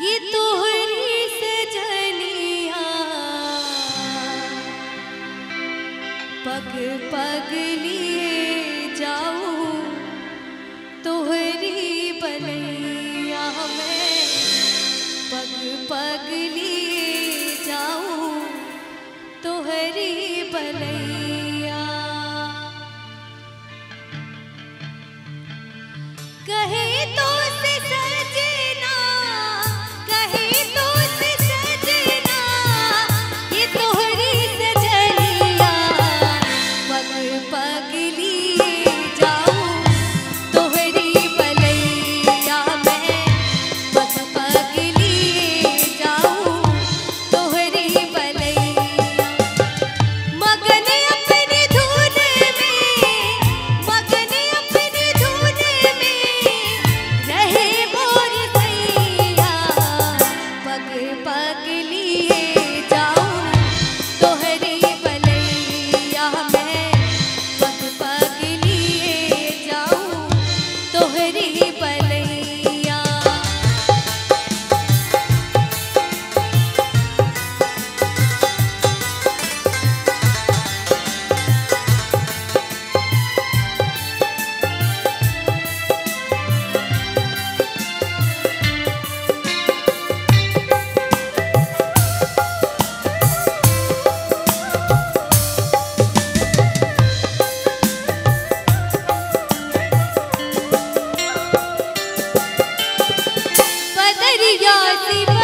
ये तोहरी जलिया। पग पग लिए जाऊँ तोहरी बलैया मैं पग पग लिए जाऊँ तोहरी बलैया। believe. दरिया सिवा